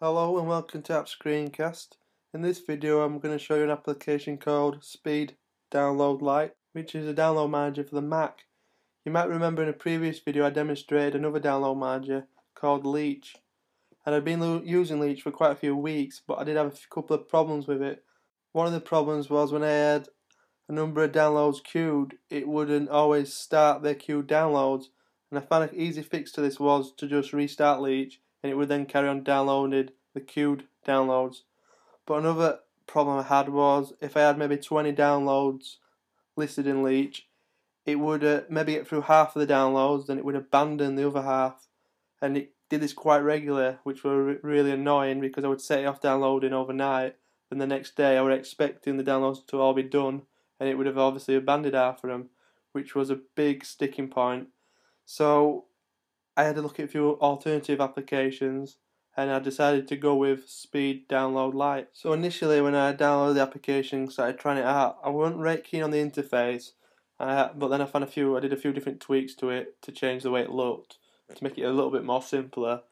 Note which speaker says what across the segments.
Speaker 1: Hello and welcome to App Screencast. In this video I'm going to show you an application called Speed Download Lite which is a download manager for the Mac. You might remember in a previous video I demonstrated another download manager called Leech and I've been using Leech for quite a few weeks but I did have a couple of problems with it. One of the problems was when I had a number of downloads queued it wouldn't always start their queued downloads and I found an easy fix to this was to just restart Leech and it would then carry on downloading the queued downloads. But another problem I had was if I had maybe 20 downloads listed in Leech, it would uh, maybe get through half of the downloads, then it would abandon the other half. And it did this quite regularly, which were really annoying because I would set it off downloading overnight, and the next day I was expecting the downloads to all be done, and it would have obviously abandoned half of them, which was a big sticking point. So I had to look at a few alternative applications and I decided to go with Speed Download Lite. So initially when I downloaded the application, started trying it out, I wasn't right keen on the interface, uh, but then I found a few, I did a few different tweaks to it to change the way it looked, to make it a little bit more simpler,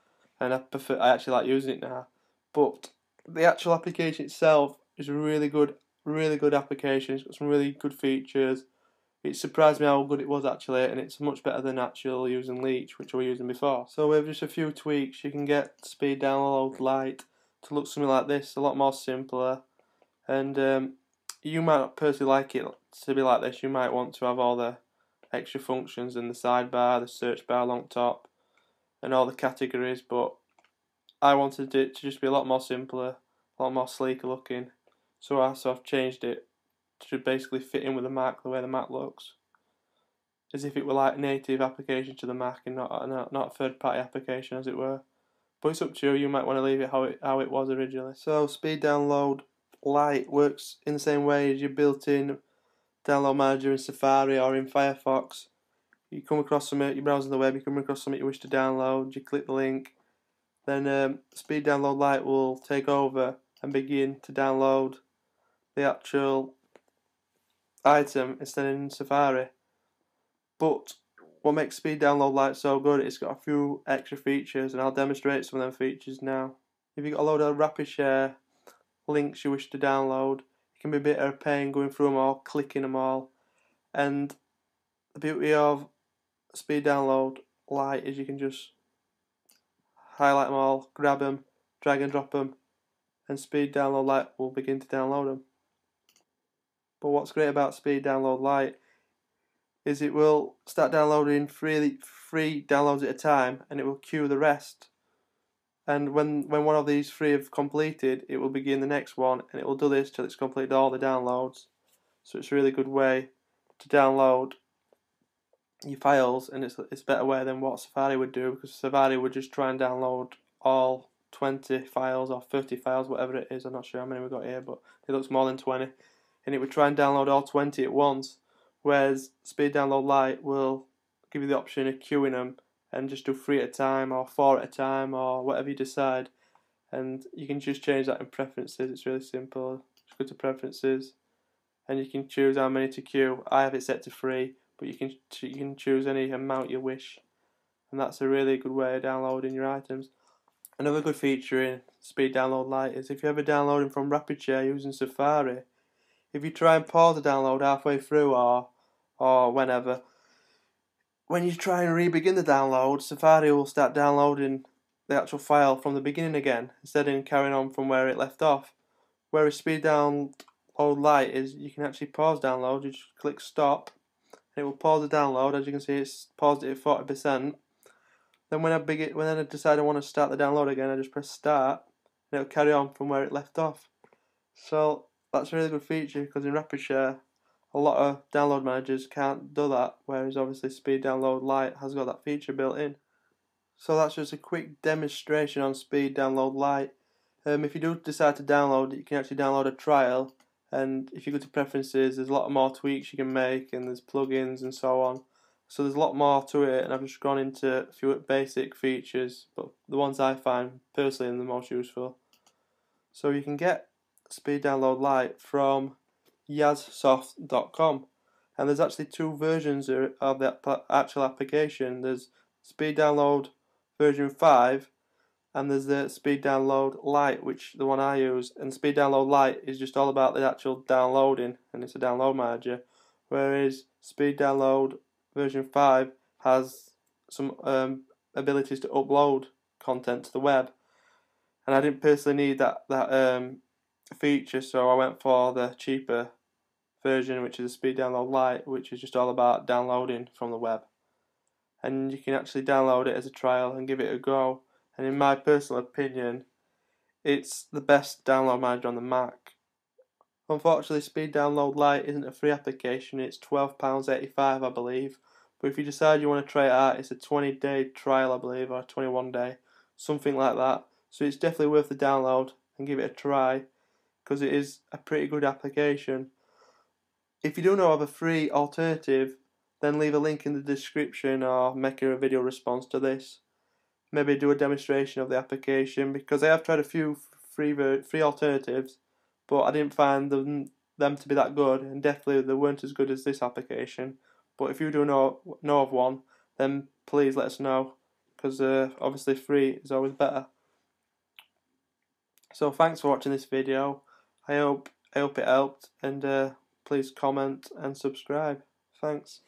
Speaker 1: and I prefer, I actually like using it now. But the actual application itself is a really good, really good application. It's got some really good features it surprised me how good it was actually, and it's much better than actual using Leech, which we were using before. So with just a few tweaks, you can get Speed Download Lite to look something like this, a lot more simpler, and um, you might not personally like it to be like this. You might want to have all the extra functions in the sidebar, the search bar along top, and all the categories, but I wanted it to just be a lot more simpler, a lot more sleeker looking. So I so I've changed it should basically fit in with the Mac the way the Mac looks, as if it were like native application to the Mac and not not, not a third party application as it were. But it's up to you. You might want to leave it how it how it was originally. So Speed Download Lite works in the same way as your built-in download manager in Safari or in Firefox. You come across something, you're browsing the web, you come across something you wish to download, you click the link, then um, Speed Download Lite will take over and begin to download the actual item instead in Safari. But what makes Speed Download Lite so good, it's got a few extra features, and I'll demonstrate some of them features now. If you've got a load of RapidShare links you wish to download, it can be a bit of a pain going through them all, clicking them all. And the beauty of Speed Download Lite is you can just highlight them all, grab them, drag and drop them, and Speed Download Lite will begin to download them. But what's great about Speed Download Lite is it will start downloading three three downloads at a time, and it will queue the rest. And when when one of these three have completed, it will begin the next one, and it will do this till it's completed all the downloads. So it's a really good way to download your files, and it's it's a better way than what Safari would do because Safari would just try and download all 20 files or 30 files, whatever it is. I'm not sure how many we got here, but it looks more than 20 and it would try and download all 20 at once. Whereas Speed Download Lite will give you the option of queuing them and just do three at a time or four at a time or whatever you decide. And you can just change that in preferences. It's really simple. Just go to preferences and you can choose how many to queue. I have it set to three, but you can you can choose any amount you wish, and that's a really good way of downloading your items. Another good feature in Speed Download Lite is if you're ever downloading from RapidShare using Safari, if you try and pause the download halfway through or or whenever, when you try and re-begin the download, Safari will start downloading the actual file from the beginning again instead of carrying on from where it left off. Whereas Speed Download Lite is you can actually pause download. You just click stop, and it will pause the download. As you can see, it's paused it at forty percent. Then when I begin, when I decide I want to start the download again, I just press start, and it'll carry on from where it left off. So that's a really good feature because in RapidShare, a lot of download managers can't do that, whereas obviously Speed Download Lite has got that feature built in. So that's just a quick demonstration on Speed Download Lite. Um, if you do decide to download it, you can actually download a trial, and if you go to preferences, there's a lot more tweaks you can make, and there's plugins and so on. So there's a lot more to it, and I've just gone into a few basic features, but the ones I find personally are the most useful. So you can get Speed Download Lite from yazsoft.com. And there's actually two versions of the actual application. There's Speed Download version 5 and there's the Speed Download Lite, which the one I use. And Speed Download Lite is just all about the actual downloading, and it's a download manager. Whereas Speed Download version 5 has some um, abilities to upload content to the web. And I didn't personally need that that um, feature, so I went for the cheaper version, which is the Speed Download Lite, which is just all about downloading from the web. And you can actually download it as a trial and give it a go. And in my personal opinion, it's the best download manager on the Mac. Unfortunately, Speed Download Lite isn't a free application, it's £12.85 I believe. But if you decide you want to try it out, it's a 20 day trial I believe, or 21 day, something like that. So it's definitely worth the download and give it a try because it is a pretty good application. If you do know of a free alternative, then leave a link in the description or make a video response to this. Maybe do a demonstration of the application because I have tried a few free free alternatives, but I didn't find them them to be that good, and definitely they weren't as good as this application. But if you do know know of one, then please let us know because uh, obviously free is always better. So thanks for watching this video. I hope I hope it helped, and uh, please comment and subscribe. Thanks.